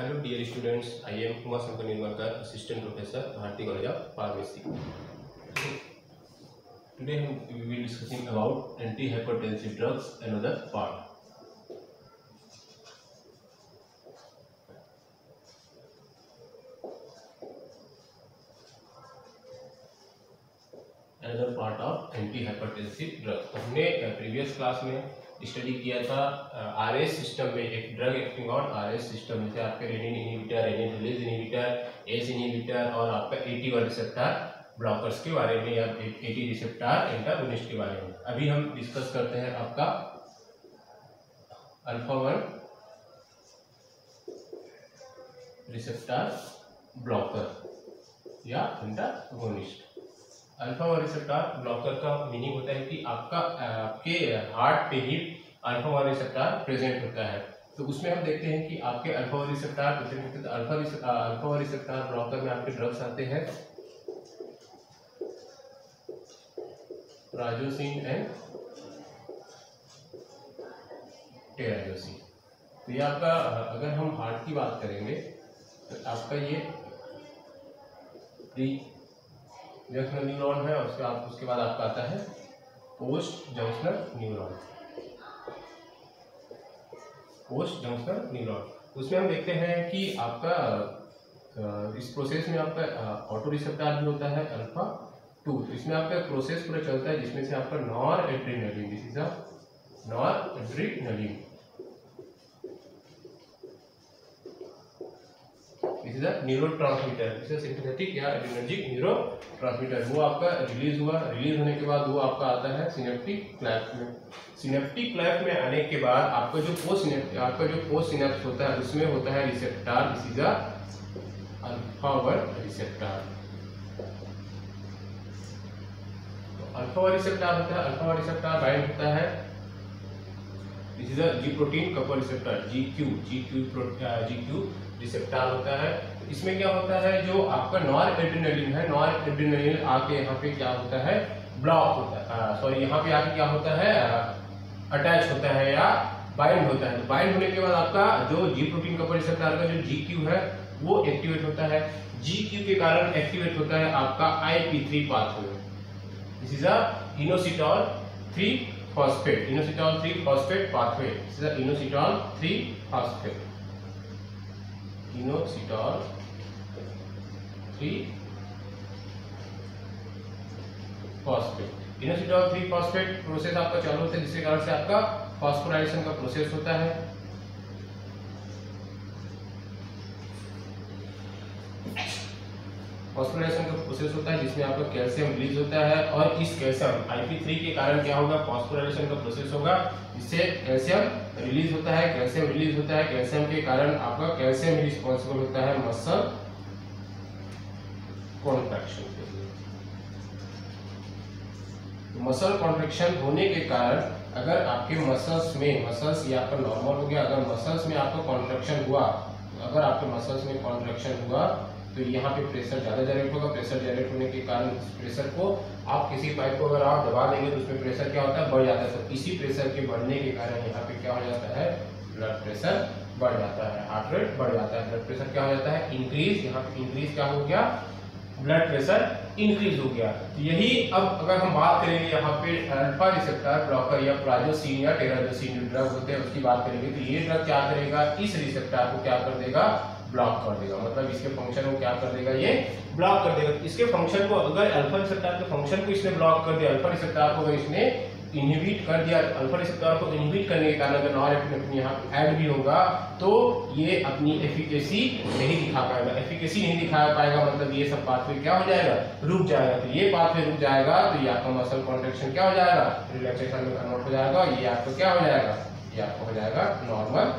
Hello dear students I am Kumar Shankar Nirmakar assistant professor Bharati college of pharmacy today हम will discussing about anti hypertensive drugs and other part and other part of anti hypertensive drugs हमने previous class में study किया था R S system में, एक drug acting on R S system जैसे आपके renin inhibitor renin release inhibitor ACE inhibitor और आपका एटी वन रिसेप्टर ब्लॉकर्स के बारे में या एटी रिसेप्टर एंटागोनिस्ट के बारे में। अभी हम डिस्कस करते हैं आपका अल्फ़ा वन रिसेप्टर ब्लॉकर या antagonist alpha one receptor blocker का मीनिंग होता है कि आपका, आपके हार्ट पे ही अल्फ़ा वन रिसेप्टर प्रेजेंट होता है। तो उसमें हम देखते हैं कि आपके अल्फ़ा वन रिसेप्टर प्रेजेंट होते हैं alpha alpha one receptor blocker में आपके ड्रग्स आते हैं। Prazosin and terazosin. तो ये आपका, अगर हम हार्ट की बात करेंगे तो आपका ये जंक्शनल न्यूरॉन है, उसके आप, उसके बाद आपका आता है post junctional neuron post junctional neuron उसमें हम देखते हैं कि आपका इस प्रोसेस में आपका ऑटो रिसेप्टर भी होता है अल्फ़ा टू तो इसमें आपका प्रोसेस पूरा चलता है, जिसमें से आपका nor adrenaline this is a nor adrenaline this is a neurotransmitter this is synthetic या एडरेनर्जिक न्यूरोट्रांसमीटर वो आपका रिलीज़ हुआ। रिलीज़ होने के बाद वो आपका आता है सिनेप्टिक क्लैप में। सिनेप्टिक क्लैप में आने के बाद आपका जो पोस्ट आपका जो पोस्ट सिनेप्स होता है, उसमें होता है receptor this is a alpha one receptor alpha receptor होता है। अल्फ़ा रिसेप्टर बाइंड होता है। G protein couple receptor G Q G Q G Q receptor होता है। इसमें क्या होता है, जो आपका नॉर एड्रेनलिन है नॉर एड्रेनलिन आके यहाँ पे क्या होता है ब्लॉक होता है। सॉरी यहाँ पे आके क्या होता है अटैच होता है या बाइंड होता है। बाइंड होने के बाद आपका जो जी प्रोटीन कपल रिसेप्टर का जो जी क्यू है, वो एक्टिवेट होता है। जी क्यू के कारण एक्टिवेट होता है आपका I P three pathway this is a inositol three phosphate inositol 3 phosphate pathway this is a inositol 3 inositol three phosphate inositol three phosphate process आपका चालू होता है, जिसके कारण से आपका फॉस्फोराइजेशन का प्रोसेस होता है। फॉस्फोराइलेशन का प्रोसेस होता है जिसमें आपका कैल्शियम रिलीज़ होता है और इस कैल्शियम IP3 के कारण क्या होगा? फॉस्फोराइलेशन का प्रोसेस होगा, जिससे कैल्शियम रिलीज़ होता है कैल्शियम रिलीज़ होता है कैल्शियम के कारण आपका कैल्शियम रिस्पॉन्सिबल होता है मसल कॉन्ट्रैक्शन के लिए। तो मसल कॉन्ट्रैक्शन होने के कारण अगर आपके मसल्स में मसल्स ये आपका नॉर्मल हो गया, अगर मसल्स में आपका कॉन्ट्रैक्शन हुआ अगर आपके मसल्स में कॉन्ट्रैक्शन हुआ तो यहाँ पे प्रेशर ज़्यादा जनरेट होगा। प्रेशर जनरेट होने के कारण प्रेशर को आप किसी पाइप को अगर आप दबा देंगे तो उसमें प्रेशर क्या होता है? बढ़ जाता है। तो इसी प्रेशर के बढ़ने के कारण यहाँ पे क्या हो जाता है? ब्लड प्रेशर बढ़ जाता है। हार्ट रेट बढ़ जाता है। ब्लड प्रेशर क्या हो जाता है? इंक्रीज यहाँ पे इंक्रीज क्या हो गया? ब्लड प्रेशर इंक्रीज हो गया। तो यही अब अगर हम बात करेंगे यहाँ पे अल्फ़ा रिसेप्टर ब्लॉकर या प्राजोसिन या टेराजोसिन ड्रग होते हैं, उसकी बात करेंगे तो ये ड्रग क्या करेगा? इस रिसेप्टर को क्या कर देगा? ब्लॉक कर देगा। मतलब इसके फ़ंक्शन को क्या कर देगा? ये ब्लॉक कर देगा। इसके फ़ंक्शन को अगर अल्फ़ा रिसेप्टर के फ़ंक्शन को इसने ब्लॉक कर दिया अल्फ़ा रिसेप्टर को अगर इसने इनहिबिट कर दिया अल्फ़ा रिसेप्टर को इनहिबिट करने के कारण अगर नॉर एपिनेफ्रिन यहाँ ऐड भी होगा तो ये अपनी एफिकेसी नहीं दिखा पाएगा। एफिकेसी नहीं दिखा पाएगा मतलब ये सब पाथवे क्या हो जाएगा? रुक जाएगा। तो ये पाथवे रुक जाएगा तो ये आपका मसल कॉन्ट्रेक्शन क्या हो जाएगा? रिलैक्सेशन में कन्वर्ट हो जाएगा, ये आपको क्या हो जाएगा? ये आपको हो जाएगा नॉर्मल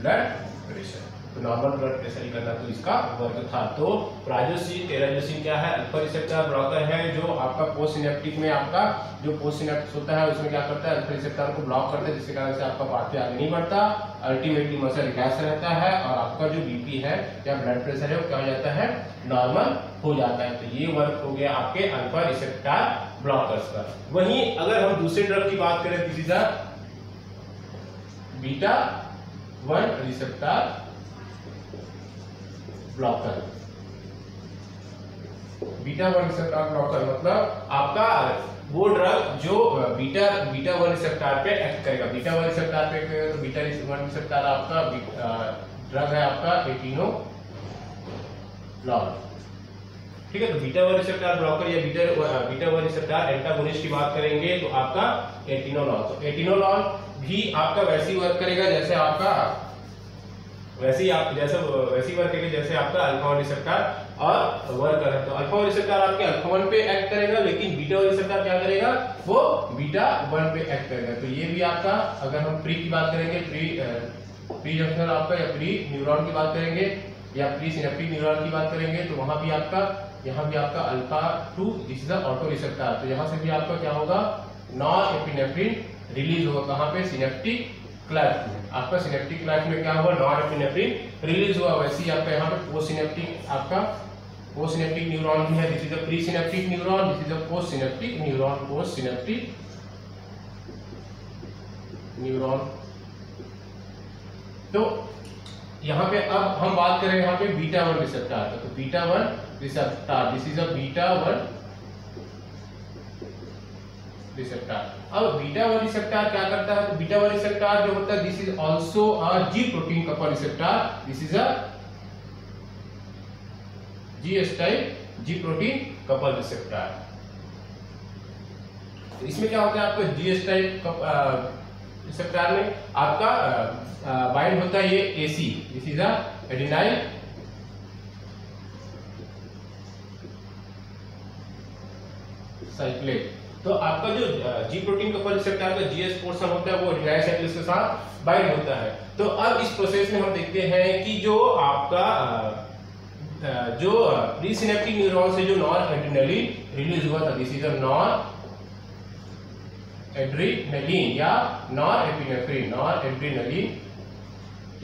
ब्लड प्रेशर तो नॉर्मल ब्लड प्रेशर ही करना तो इसका वर्क था। तो प्राजोसिन टेराजोसिन क्या है? अल्फ़ा रिसेप्टर ब्लॉकर है, जो आपका पोस्ट सिनेप्टिक में आपका जो पोस्ट सिनेप्टिक होता है, उसमें क्या करता है? अल्फ़ा रिसेप्टर को ब्लॉक करता है, जिसके कारण से आपका पाथवे आगे नहीं बढ़ता। अल्टीमेटली मसल रिलैक्स रहता है और आपका जो बीपी है, या ब्लड प्रेशर है, वो क्या हो जाता है? नॉर्मल हो जाता है। तो ये वर्क हो गया आपके अल्फ़ा रिसेप्टर ब्लॉकर्स का वहीं अगर हम दूसरे ड्रग की बात करें beta one receptor blocker beta one receptor blocker मतलब आपका वो ड्रग जो बीटा बीटा वन रिसेप्टर पे एक्ट करेगा। बीटा वन रिसेप्टर पे तो बीटा वन रिसेप्टर आपका ड्रग है आपका एटीनो लॉल ठीक है तो बीटा वन रिसेप्टर ब्लॉकर या beta beta one receptor antagonist की बात करेंगे तो आपका एटिनोलॉल तो एटिनोलॉल भी आपका वैसे ही वर्क करेगा जैसे आपका, वैसे ही आप, जैसे, वैसे ही वर्क करेगा जैसे आपका अल्फ़ा वन रिसेप्टर और वर्क कर तो अल्फ़ा वन रिसेप्टर आपके अल्फ़ा वन पे एक्ट करेगा, लेकिन बीटा वन रिसेप्टर क्या करेगा? वो बीटा वन पे एक्ट करेगा। तो ये भी आपका, अगर हम प्री की बात करेंगे प्री प्री जंक्शन आपका या प्री न्यूरॉन की बात करेंगे, या प्री सिनेप्टिक न्यूरॉन की बात करेंगे तो वहाँ भी आपका यहाँ भी आपका alpha two this is auto receptor तो यहाँ से भी आपका क्या होगा? नॉन एपिनेफ्रिन रिलीज़ होगा। कहाँ पे? सिनेप्टिक क्लैट में। आपका सिनेप्टिक क्लैट में क्या हुआ नॉन एपिनेफ्रिन रिलीज़ हुआ वैसे ही आपका यहाँ पे पोस्ट सिनेप्टिक आपका पोस्ट सिनेप्टिक न्यूरॉन भी है। This is a pre synaptic neuron this is a post synaptic neuron post synaptic neuron तो यहाँ पे अब हम बात करें यहाँ पे बीटा वन रिसेप्टर तो beta one receptor this is a beta one receptor अब बीटा वन रिसेप्टर क्या करता है? बीटा वन रिसेप्टर जो होता है this is also a G protein couple receptor this is a G S type G protein couple receptor तो इसमें क्या होता है आपको? जी एस टाइप रिसेप्टर में आपका बाइंड होता है ये AC this is a adenyl cyclase तो आपका जो जी प्रोटीन कपल रिसेप्टर का जीएस पोर्शन होता है, वो एडिनाइल साइक्लेट के साथ बाइंड होता है। तो अब इस प्रोसेस में हम देखते हैं कि जो आपका जो प्रीसिनेप्टिक न्यूरॉन से जो नॉन एड्रिनलिन रिलीज़ हुआ था this is a non adrenaline या नॉन एपिनेफ्रिन नॉन एड्रीनलिन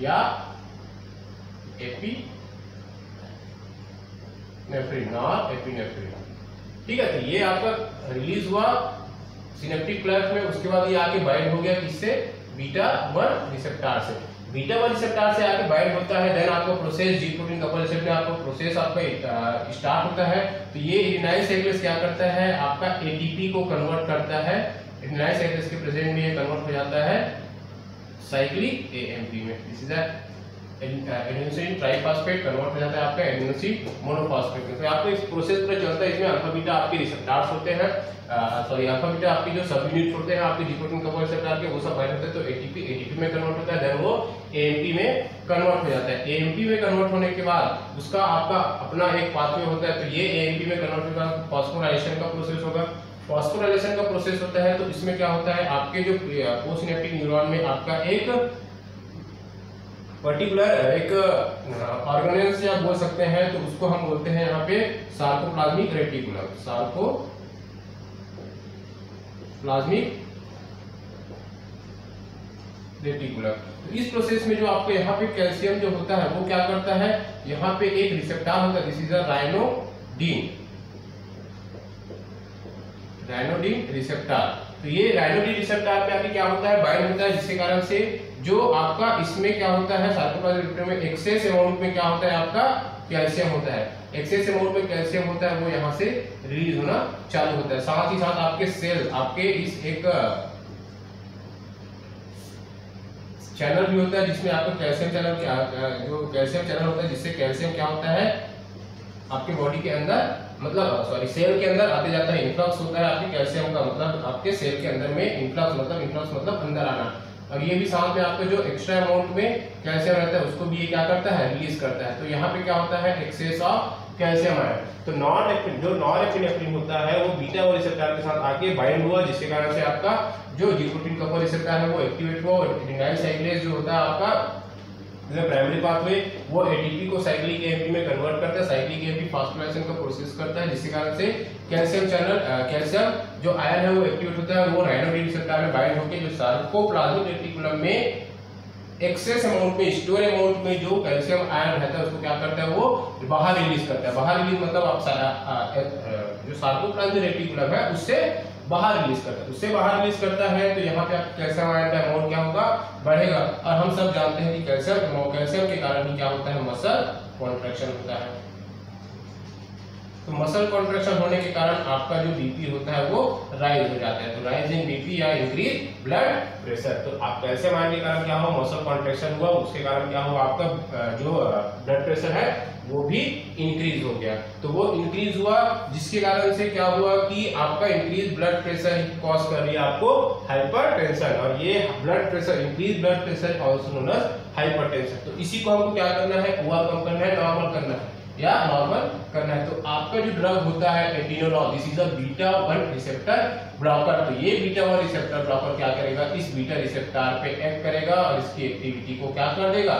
या एपीनेफ्रिन नॉन एपिनेफ्रिन ठीक है तो ये आपका रिलीज़ हुआ सिनेप्टिक क्लैट में, उसके बाद ये आके बाइंड हो गया किससे? बीटा वन रिसेप्टर से। बीटा वन रिसेप्टर से आके बाइंड होता है देन आपका process G protein couple receptor आपका प्रोसेस आपका स्टार्ट होता है। तो ये इनाइल साइक्लेस क्या करता है? आपका एटीपी को कन्वर्ट करता है। इनाइल साइक्लेस के प्रेजेंट में ये कन्वर्ट हो जाता है साइक्लिक एएमपी में। This is adenosine triphosphate convert हो जाता है आपका एडेनोसिन मोनोफॉस्फेट में। तो आपको इस प्रोसेस पर चलता है, इसमें अल्फ़ा बीटा आपके रिसेप्टर्स होते हैं। सॉरी अल्फ़ा बीटा आपके जो सब यूनिट होते हैं, आपके कपल के, वो सब बाइंड होते हैं तो एटीपी एटीपी में कन्वर्ट होता है देन वो एएमपी में कन्वर्ट हो जाता है। एएमपी में कन्वर्ट होने के बाद उसका आपका अपना एक पाथवे होता है तो ये एएमपी में कन्वर्ट होगा का प्रोसेस होगा। का प्रोसेस होता है तो इसमें क्या होता है, आपके जो न्यूरॉन में आपका एक पर्टिकुलर एक ऑर्गेनेल्स या बोल सकते हैं तो उसको हम बोलते हैं यहाँ पे sarcoplasmic reticulum sarcoplasmic reticulum तो इस प्रोसेस में जो आपको यहाँ पे कैल्शियम जो होता है, वो क्या करता है? यहाँ पे एक रिसेप्टर होता है this is a ryanodine ryanodine receptor तो ये राइनोडीन रिसेप्टर पे आके क्या होता है? बाइंड होता है, जिसके कारण से जो आपका इसमें क्या होता है सार्कोप्लाज्मिक में एक्सेस अमाउंट में क्या होता है आपका? कैल्शियम होता है। एक्सेस अमाउंट में कैल्शियम होता है, वो यहाँ से रिलीज़ होना चालू होता है। साथ ही साथ आपके सेल आपके इस एक चैनल भी होता है जिसमें आपका कैल्शियम चैनल जो कैल्शियम चैनल होता है, जिससे कैल्शियम क्या होता है? आपके बॉडी के अंदर मतलब सॉरी सेल के अंदर आते जाता है इन्फ्लक्स होता है आपके कैल्शियम का मतलब आपके सेल के अंदर में इन्फ्लक्स मतलब इन्फ्लक्स मतलब अंदर आना। और ये भी साथ में आपका जो एक्स्ट्रा अमाउंट में कैल्शियम रहता है, उसको भी ये क्या करता है? रिलीज़ करता है। तो यहाँ पे क्या होता है? एक्सेस ऑफ़ कैल्शियम आयन तो नॉन जो नॉन एपिनेफ्रिन होता है, वो बीटा और रिसेप्टर के साथ आके बाइंड हुआ, जिसके कारण से आपका जो जी कपल रिसेप्टर है, वो एक्टिवेट हुआ और जो होता है, आपका मतलब प्राइमरी पाथवे वो एटीपी को साइक्लिक एएमपी में कन्वर्ट करता है साइक्लिक एएमपी फास्फोराइलेशन का प्रोसेस करता है, जिसके कारण से कैल्शियम चैनल कैल्शियम जो आयन है, वो एक्टिवेट होता है, वो राइनोडिन रिसेप्टर में बाइंड होकर जो सार्कोप्लाज्मिक रेटिकुलम में एक्सेस अमाउंट में स्टोर अमाउंट में जो कैल्शियम आयन रहता है, उसको क्या करता है, वो बाहर रिलीज़ करता है। बाहर रिलीज़ मतलब आप जो सार्कोप्लाज्मिक रेटिकुलम है, उससे बाहर रिलीज़ करता है। उससे बाहर रिलीज़ करता है तो यहाँ पे आप कैल्शियम आयन का अमाउंट क्या होगा? बढ़ेगा। और हम सब जानते हैं कि कैल्शियम कैल्शियम के कारण ही क्या होता है? मसल कॉन्ट्रेक्शन होता है। तो मसल कॉन्ट्रेक्शन होने के कारण आपका जो बीपी होता है वो राइज हो जाता है। तो राइज इन बीपी या इंक्रीज ब्लड प्रेशर तो आप कैसे मान के कारण क्या हो मसल कॉन्ट्रेक्शन हुआ। उसके कारण क्या हुआ? आपका जो ब्लड प्रेशर है, वो भी इंक्रीज हो गया। तो वो इंक्रीज हुआ जिसके कारण से क्या हुआ कि आपका इंक्रीज ब्लड प्रेशर कॉज कर रही है आपको हाइपरटेंशन और ये blood pressure increase blood pressure also known as hypertension तो इसी को हमको क्या करना है? ओवरकम करना है नॉर्मल करना है। या नॉर्मल करना है तो आपका जो ड्रग होता है this is a beta one receptor blocker तो ये बीटा वन रिसेप्टर ब्लॉकर क्या करेगा? इस बीटा रिसेप्टर पे एक्ट करेगा और इसकी एक्टिविटी को क्या कर देगा?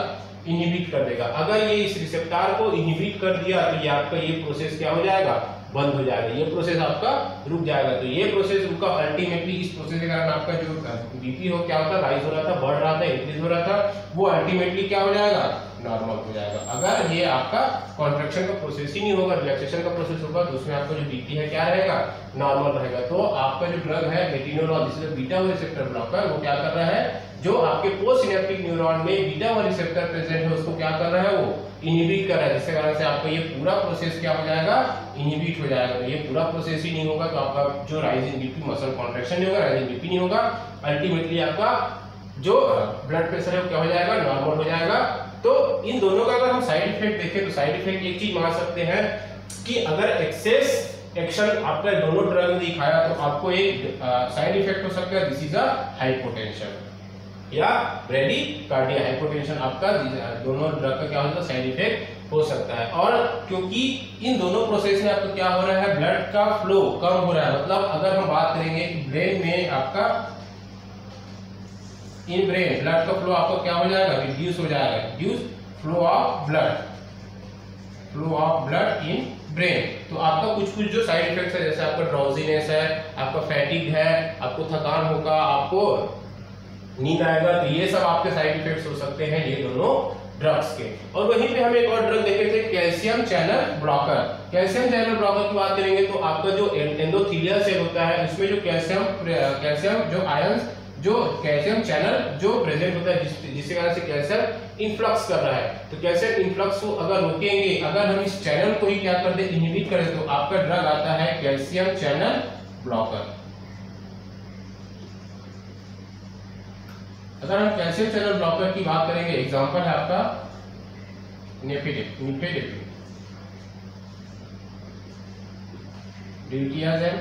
इनहिबिट कर देगा। अगर ये इस रिसेप्टर को इनहिबिट कर दिया तो ये आपका ये प्रोसेस क्या हो जाएगा? बंद हो जाएगा। ये प्रोसेस आपका रुक जाएगा। तो ये प्रोसेस रुका अल्टीमेटली इस प्रोसेस के कारण आपका जो बीपी हो, क्या होता राइज हो रहा था, बढ़ रहा था इंक्रीज हो रहा था, वो अल्टीमेटली क्या हो जाएगा? नॉर्मल हो जाएगा। अगर ये आपका कॉन्ट्रेक्शन का प्रोसेस ही नहीं होगा रिलैक्सेशन का प्रोसेस होगा तो उसमें आपका जो बीपी है, क्या रहेगा? नॉर्मल रहेगा। तो आपका जो ड्रग है जिसमें बीटा रिसेप्टर ब्लॉकर वो क्या कर रहा है? जो आपके पोस्ट सिनेप्टिक न्यूरॉन में बीटा वन रिसेप्टर प्रेजेंट है, उसको क्या कर रहा है? वो इनहिबिट कर रहा है। जिसके कारण से आपका ये पूरा प्रोसेस क्या हो जाएगा? इनहिबिट हो जाएगा। तो ये पूरा प्रोसेस ही नहीं होगा तो आपका जो राइजिंग बीपी मसल कॉन्ट्रेक्शन नहीं होगा राइजिंग बीपी नहीं होगा अल्टीमेटली आपका जो ब्लड प्रेशर है क्या हो जाएगा? नॉर्मल हो जाएगा। तो इन दोनों का अगर हम साइड इफ़ेक्ट देखें तो साइड इफ़ेक्ट एक चीज़ मान सकते हैं कि अगर एक्सेस एक्शन आपका दोनों ड्रग ने दिखाया तो आपको एक साइड इफ़ेक्ट हो सकता है। दिस इज़ अ हाइपोटेंशन या ब्रेडी कार्डिया हाइपोटेंशन आपका दोनों ड्रग का क्या होता है? साइड इफ़ेक्ट हो सकता है। और क्योंकि इन दोनों प्रोसेस में आपको क्या हो रहा है? ब्लड का फ्लो कम हो रहा है। मतलब अगर हम बात करेंगे ब्रेन में आपका इन ब्रेन ब्लड का फ्लो आपको क्या हो जाएगा? रिड्यूस हो जाएगा। Reduce flow of blood flow of blood in brain तो आपका कुछ कुछ जो साइड इफेक्ट्स है, जैसे आपका ड्राउजीनेस है, आपका फैटिक है, आपको थकान होगा, आपको नींद आएगा तो ये सब आपके साइड इफेक्ट्स हो सकते हैं, ये दोनों ड्रग्स के। और वहीं पे हम एक और ड्रग देखे थे calcium channel blocker calcium channel blocker की बात करेंगे तो आपका जो एंडोथीलियल सेल होता है, उसमें जो कैल्शियम कैल्शियम जो आयंस जो कैल्शियम चैनल जो प्रेजेंट होता है, जिस जिसके कारण से कैल्शियम इनफ्लक्स कर रहा है। तो कैल्शियम इनफ्लक्स को अगर रोकेंगे, अगर हम इस चैनल को ही क्या कर दे इनहिबिट करें तो आपका ड्रग आता है कैल्शियम चैनल ब्लॉकर अगर हम कैल्शियम चैनल ब्लॉकर की बात करेंगे एग्ज़ाम्पल है आपका निपेडिप ड्यूटियाजेम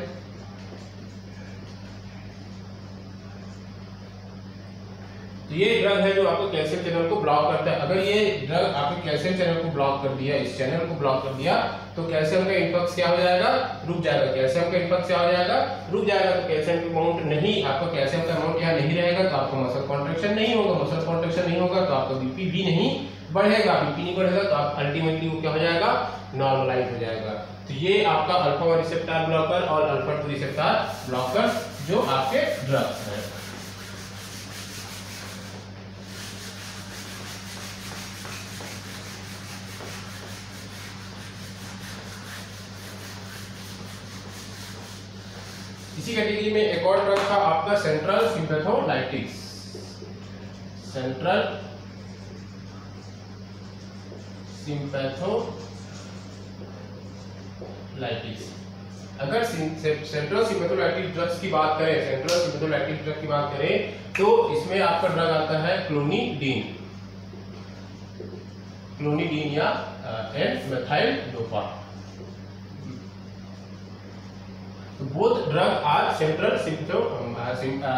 तो ये ड्रग है जो आपको कैल्शियम चैनल को ब्लॉक करता है। अगर ये ड्रग आपके कैल्शियम चैनल को ब्लॉक कर दिया, इस चैनल को ब्लॉक कर दिया तो कैल्शियम का इनफ्लक्स क्या हो जाएगा? रुक जाएगा। कैल्शियम का इनफ्लक्स क्या हो जाएगा? रुक जाएगा। तो कैल्शियम का अमाउंट नहीं, आपका कैल्शियम का अमाउंट यहाँ नहीं रहेगा तो आपका मसल कॉन्ट्रेक्शन नहीं होगा। मसल कॉन्ट्रेक्शन नहीं होगा तो आपका बीपी भी नहीं बढ़ेगा। बीपी नहीं बढ़ेगा तो आप अल्टीमेटली वो क्या हो जाएगा? नॉर्मलाइज हो जाएगा। तो ये आपका अल्फ़ा रिसेप्टर ब्लॉकर और अल्फ़ा टू रिसेप्टर ब्लॉकर जो आपके ड्रग्स हैं। इसी कैटेगरी में एक और ड्रग था, आपका सेंट्रल सिंपैथोलाइटिक्स सेंट्रल सिंपैथोलाइटिक्स अगर सेंट्रल सिंपैथोलाइटिक ड्रग्स की बात करें सेंट्रल सिंपैथोलाइटिक ड्रग की बात करें तो इसमें आपका ड्रग आता है क्लोनिडीन क्लोनिडीन या and methyl dopa both drug are central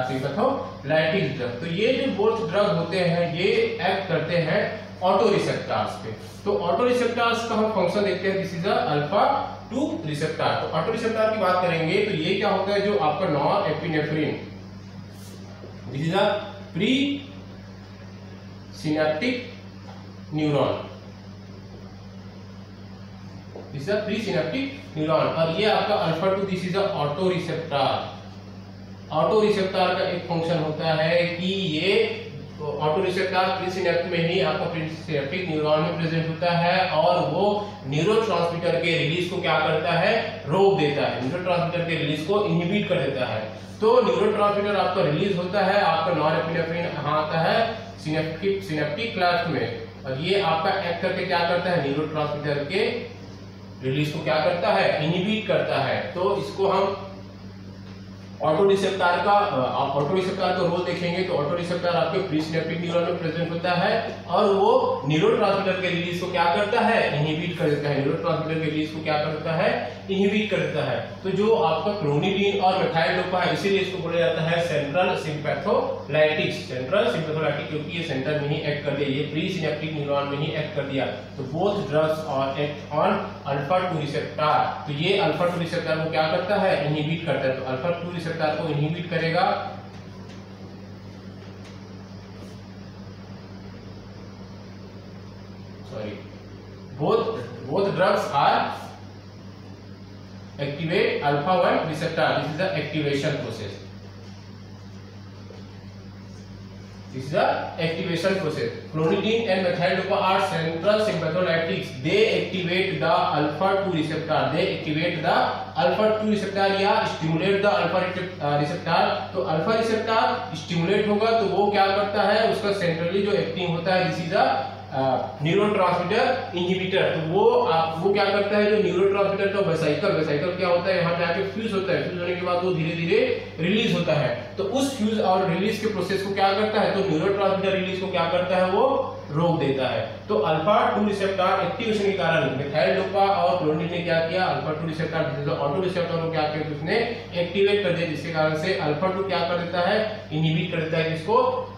sympatholytic drug तो ये जो बोथ ड्रग होते हैं, ये एक्ट करते हैं ऑटो रिसेप्टर्स पे. तो ऑटो रिसेप्टर्स का हम फ़ंक्शन देखते हैं. This is alpha two receptor तो ऑटो रिसेप्टर की बात करेंगे तो ये क्या होता है जो आपका non epinephrine this is a pre synaptic neuron this is a pre synaptic neuron और ये आपका alpha two this is auto receptor auto receptor का एक फ़ंक्शन होता है कि ये ऑटो रिसेप्टर प्रीसिनेप्ट में ही आपका प्रीसिनेप्टिक न्यूरॉन में प्रेजेंट होता है और वो न्यूरोट्रांसमीटर के रिलीज़ को क्या करता है? रोक देता है। न्यूरोट्रांसमीटर के रिलीज़ को इनहिबिट कर देता है। तो न्यूरोट्रांसमीटर आपका रिलीज़ होता है, आपका नॉरएपिनेफ्रिन कहाँ आता है सिनेप्टिक सिनेप्टिक क्लास में। और ये आपका एक्ट करके क्या करता है? न्यूरोट्रांसमीटर के रिलीज़ को क्या करता है? इनिबिट करता है। तो इसको हम ऑटो रिसेप्टर का आप ऑटो रिसेप्टर का रोल देखेंगे तो ऑटो रिसेप्टर आपके प्रीसिनेप्टिक न्यूरॉन में प्रेजेंट होता है और वो न्यूरोट्रांसमीटर के रिलीज़ को क्या करता है? इनहिबिट कर देता है। न्यूरोट्रांसमीटर के रिलीज़ को क्या करता है? इनहिबिट कर देता है। तो जो आपका क्रोनिडीन और मिथाइल डोपा है, इसीलिए इसको बोला जाता है सेंट्रल सिंपैथोलाइटिक्स सेंट्रल सिंपैथोलाइटिक क्योंकि ये सेंटर में ही एक्ट कर दिया, ये प्रीसिनेप्टिक न्यूरॉन में ही एक्ट कर दिया। तो बोथ ड्रग्स और एक्ट ऑन अल्फ़ा 2 रिसेप्टर तो ये अल्फ़ा 2 रिसेप्टर को क्या करता है? इनहिबिट करता है। तो अल्फ़ा 2 रिसेप्टर को इनहिबिट करेगा। Sorry both both drugs are activate alpha 1 receptor this is the activation process This is the activation process. Clonidine and methyl are central sympatholytics. They activate the alpha 2 receptor. They activate the alpha 2 receptor या stimulate the alpha receptor. तो alpha receptor stimulate होगा तो वो क्या करता है उसका centrally जो एक्टिंग होता है this is a neurotransmitter inhibitor तो वो आप, वो क्या करता है जो न्यूरो ट्रांसमीटर का वेसाइकल वेसाइकल क्या होता है? यहाँ पे आके फ्यूज होता है। फ्यूज होने के बाद वो धीरे धीरे रिलीज़ होता है। तो उस फ्यूज और रिलीज़ के प्रोसेस को क्या करता है? तो न्यूरो ट्रांसमीटर रिलीज़ को क्या करता है? वो रोक देता है। तो अल्फ़ा टू रिसेप्टर एक्टिवेशन के कारण मिथाइल डोपा और क्लोनिन ने क्या किया? Alpha two receptor auto receptor को क्या किया? उसने एक्टिवेट कर दिया, जिसके कारण से अल्फ़ा टू क्या कर देता है? इनहिबिट कर देता है किसको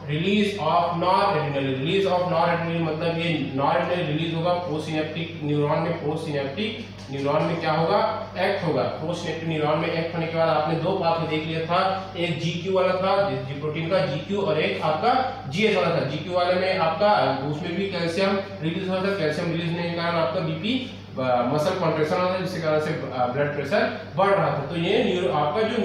release of nor adrenal release of nor adrenal मतलब ये नॉर एड्रिनल रिलीज़ होगा पोस्ट सिनेप्टिक न्यूरॉन में पोस्ट सिनेप्टिक न्यूरॉन में क्या होगा? एक्ट होगा। पोस्ट सिनेप्टिक न्यूरॉन में एक्ट होने के बाद आपने दो पाथ देख लिया था। एक जीक्यू वाला था जी प्रोटीन का जीक्यू और एक आपका जीएस वाला था। जीक्यू वाले में आपका, उसमें भी कैल्शियम रिलीज़ होता था। कैल्शियम रिलीज़ होने के कारण आपका बीपी मसल कॉन्ट्रेक्शन होता है जिसके कारण से ब्लड प्रेशर बढ़ रहा था। तो ये आपका जो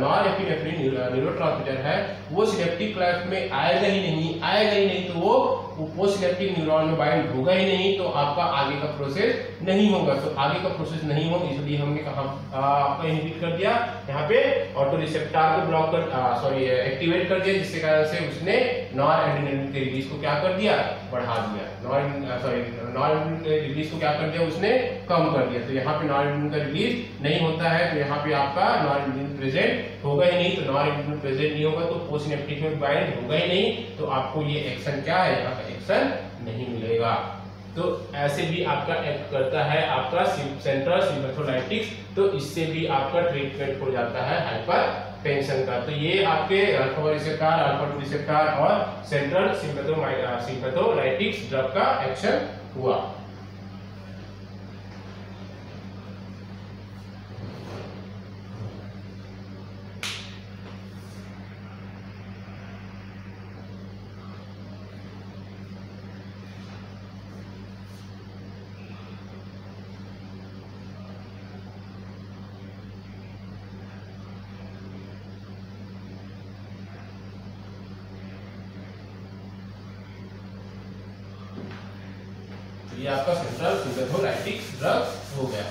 नॉन एपिनेफ्रिन न्यूरोट्रांसमीटर है, वो सिनेप्टिक क्लैफ में आएगा ही नहीं, आएगा ही नहीं तो वो पोस्ट सिनेप्टिक न्यूरॉन में बाइंड होगा ही नहीं तो आपका आगे का प्रोसेस नहीं होगा। तो आगे का प्रोसेस नहीं होगा इसलिए हमने कहा आपका इनहिबिट कर दिया, यहाँ पे ऑटो रिसेप्टर को ब्लॉक कर सॉरी एक्टिवेट कर दिया, जिसके कारण से उसने नॉन एड्रेनालिन के रिलीज़ को क्या कर दिया? बढ़ा दिया। नॉन सॉरी नॉन के रिलीज़ को क्या कर दिया? उसने कम कर दिया। तो यहाँ पे नॉन का रिलीज़ नहीं होता है तो यहाँ पे आपका नॉन प्रेजेंट होगा ही नहीं। तो नॉन प्रेजेंट नहीं होगा तो पोस्ट में बाइंड होगा ही नहीं। तो आपको ये एक्शन क्या है? यहाँ एक्शन नहीं मिलेगा। तो ऐसे भी आपका एक्ट करता है, आपका सेंट्रल सिमेथोलाइटिक्स तो इससे भी आपका ट्रीटमेंट हो जाता है हाइपर टेंशन का। तो ये आपके अल्फ़ा रिसेप्टर अल्फ़ा टू और सेंट्रल सिमेथोलाइटिक्स ड्रग का एक्शन हुआ। ये आपका सेंट्रल सिंथेथोलाइटिक ड्रग हो गया।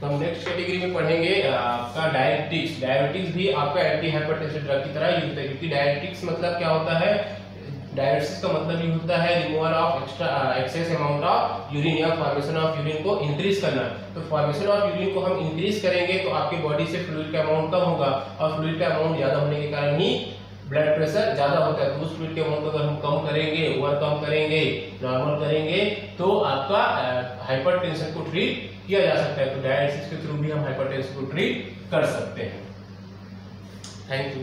तो हम नेक्स्ट कैटेगरी में पढ़ेंगे आपका डायबिटिक्स डायबिटिक्स भी आपका एंटी हाइपरटेंसिव ड्रग की तरह यूज़ होता है, क्योंकि डायबिटिक्स मतलब क्या होता है? डायलिसिस का मतलब ये होता है removal of extra excess amount of urine या फॉर्मेशन ऑफ़ यूरिन को इंक्रीज करना। तो फॉर्मेशन ऑफ़ यूरिन को हम इंक्रीज करेंगे तो आपकी बॉडी से फ्लूइड का अमाउंट कम होगा और फ्लूइड का अमाउंट ज़्यादा होने के कारण ही ब्लड प्रेशर ज़्यादा होता है। तो उस फ्लूइड के अमाउंट को अगर हम कम करेंगे ओवर कम करेंगे नॉर्मल करेंगे तो आपका हाइपरटेंशन को ट्रीट किया जा सकता है। तो डायलिसिस के थ्रू भी हम हाइपरटेंशन को ट्रीट कर सकते हैं। Thank you